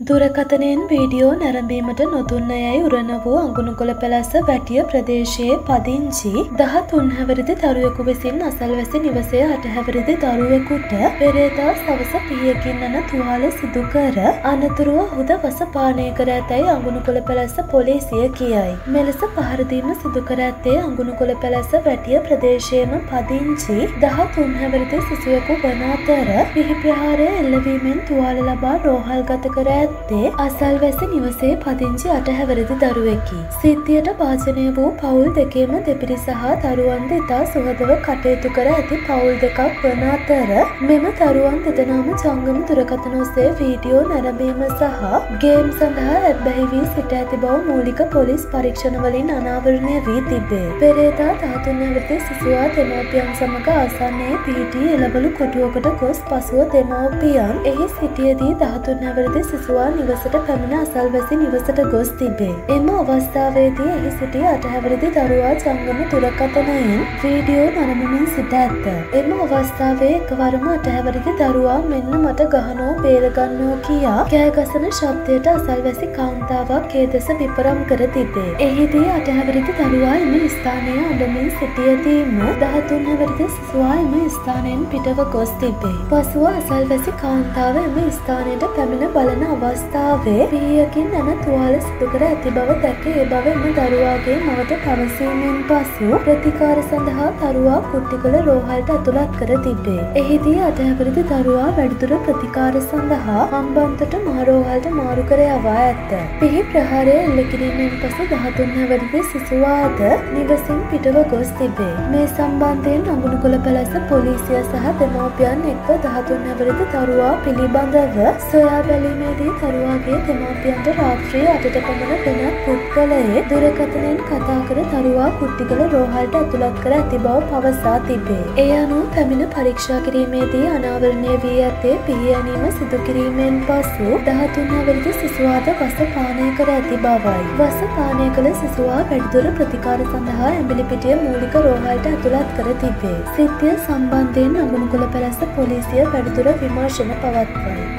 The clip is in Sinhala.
දුරකතනයෙන් වීඩියෝ නැරඹීමට නොදුන්න යැයි උරණ වූ අඟුණුකොළ පැලැස්ස වැටිය ප්‍රදේශයේ පදිංචි දහ තුන්හැවරිදි දරුවෙකු විසින් අසල්වැසි නිවසේ අටහැවරිදි දරුවෙකුට පෙරේදා සවස පියකින් යන තුවාල සිදුකර අනතුරුව හුද වස පානය කර ඇතැයි අඟුණුකොළ පැලැස්ස පොලිසිය කියයි. මෙලෙස පහරදීම සිදුකර ඇත්තේ අඟුණුකොළ පැලැස්ස වැටිය ප්‍රදේශයේම පදිංචි දහ තුන්හැවරිදි සිසුවෙකු වන අතර පිහිප්‍රහාරය එල්ලවීමෙන් තුවාල ලබා රෝහල් ගත කර ඇත. ඇත්තේ අසල්වැසි නිවසේ පදිංචි අටහැවරදි දරුවෙකි. සිද්ධියට භාජනය වූ පවුල් දෙකේම දෙපිරි සහ දරුවන්ද ඉතා සුහදව කටයුතු කර ඇති පවුල් දෙකක් වන අතර මෙම දරුවන් දෙදෙනාම ජංගම දුරකථන ඔස්සේ වීඩියෝ නැරඹීම සහ ගේම් සඳහා ඇබ්බැහි වී සිට ඇති බව මූලික පොලිස් පරීක්ෂණවලින් අනාවරණය වී තිබේ. පෙරේදා ධාතුන් ඇවති සිසුවා දෙමව්පියන් සමග ආසන්නයේ පිහිටි එළවලු කොටුවකට ගොස් පසුව දෙමව්පියන් එහි සිටියදී ධාතුන් ඇවරදි සිසුවා දරුවා නිවසට පැමිණ අසල්වැසි නිවසට ගොස් තිබේ. එම අවස්ථාවේදී එහි සිටි අටහැවරිදි දරුවා ජංගම දුරකථනයෙන් වීඩියෝ නරඹමින් සිට ඇත්ත. එම අවස්ථාවේ එකවරම අටහැවරිදි දරුවා මෙන්න මට ගහනෝ බේරගන්නෝ කියා කෑගසන ශබ්දයට අසල්වැසි කාන්තාවක් ඒ දෙස විපරම් කර තිබේ. එහිදී අටහැවරිදි දරුවා එම ස්ථානය අඩමින් සිටියදීම දහතුන් හැවරිදි සිසුවා එම ස්ථානයෙන් පිටව ගොස් තිබේ. පසුව අසල්වැසි කාන්තාව එම ස්ථානයට පැමිණ බලන අවස්ථාව අවස්ථාවේ පිහියකින් එම තුවාල සිදුකර ඇති බව දැක ඒ බව එම දරුවාගේ මවට පවසීමෙන් පසු ප්‍රතිකාර සඳහා දරුවා කුට්ටිකල රෝහල්ට ඇතුළත් කර තිබේ. එහිදී අටහැවරිදි දරුවා වැඩිදුර ප්‍රතිකාර සඳහා හම්බන්තොට මහරෝහල්ට මාරු කර යවා ඇත්ත. පිහි ප්‍රහාරය එල්ල කිරීමෙන් පසු දහතුන් හැවරිදි සිසුවාද නිවසින් පිටව ගොස් තිබේ. මේ සම්බන්ධයෙන් අඟුණුකොළ පැලැස පොලිසිය සහ දෙමව්පියන් එක්ව දහතුන් හැවරිදි දරුවා පිළිබඳව සොයා බැලීමේදී දරුවාගේ දෙමාපියන්ට රාත්‍රී අටට පමණ වෙනත් පුද්ගලයේ දුරකථනයෙන් කතා කර දරුවා කුට්ටිකල රෝහල්ට ඇතුළත් කර ඇති බව පවසා තිබේ. ඒ අනුව පැමිණ පරීක්ෂා කිරීමේදී අනාවරණය වී ඇත්තේ පිහියනීම සිදු කිරීමෙන් පසු දහතුන් අවරිදි සිසුවාද වස පානය කර ඇති බවයි. වස පානය කළ සිසුවා වැඩිදුර ප්‍රතිකාර සඳහා ඇඹිලිපිටිය මූලික රෝහල්ට ඇතුළත් කර තිබේ. සිද්ධිය සම්බන්ධයෙන් අගුණුකොළ පැලැස්ස පොලිසිය වැඩිදුර විමර්ශන පවත්වයි.